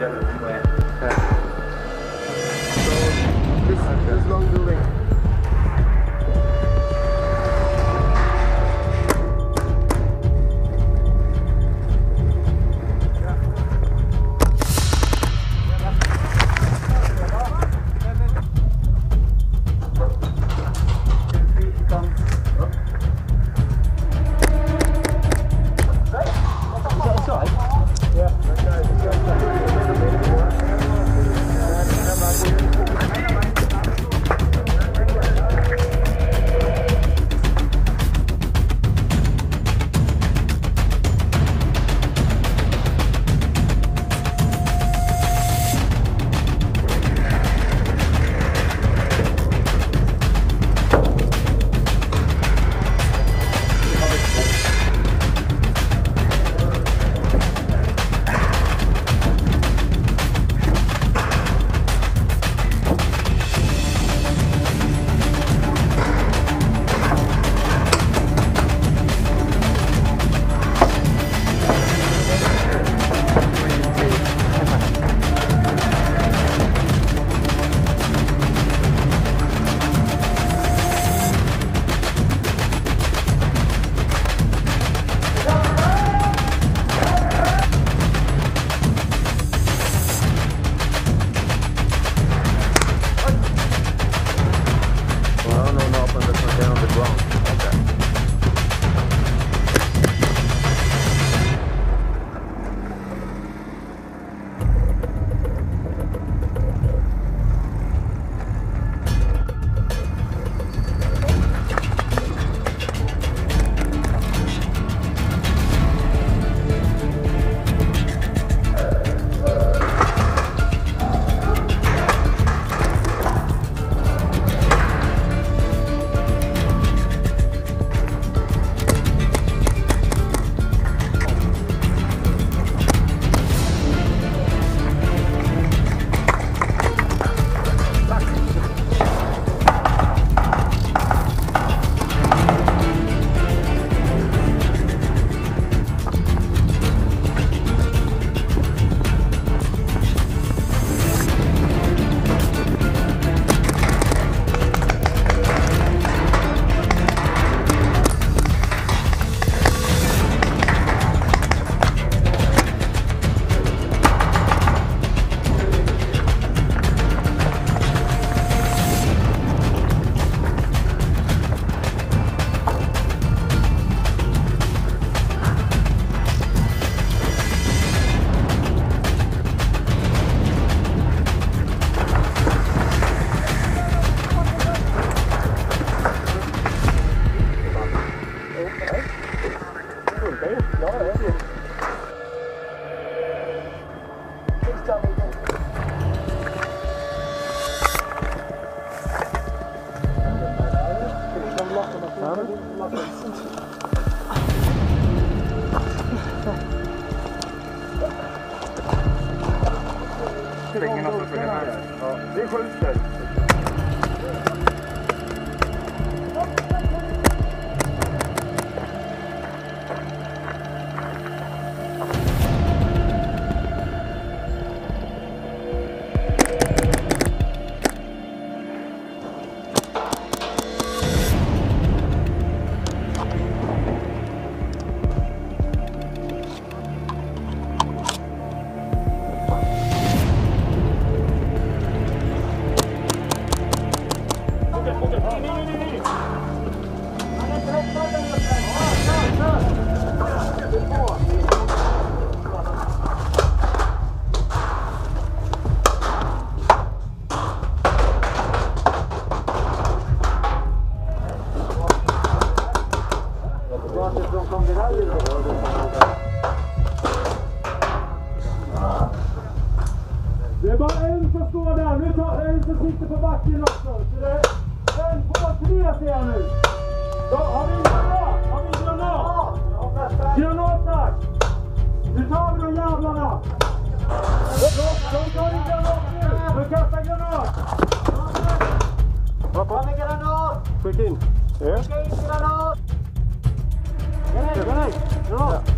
whatever we So this, okay. this long building matter? Slänger något för den här. Ja, Det är bara en som står där. Nu tar en som sitter på backen också. Så det är en, två, tre ser jag nu. Då har vi en granat. Har vi en granat? Granat tack. Nu tar vi de jävlarna. De, tar en granat nu. De kastar granat. Kom med granat! Skicka in. Ja. Skicka in granat. Granat, granat. Granat.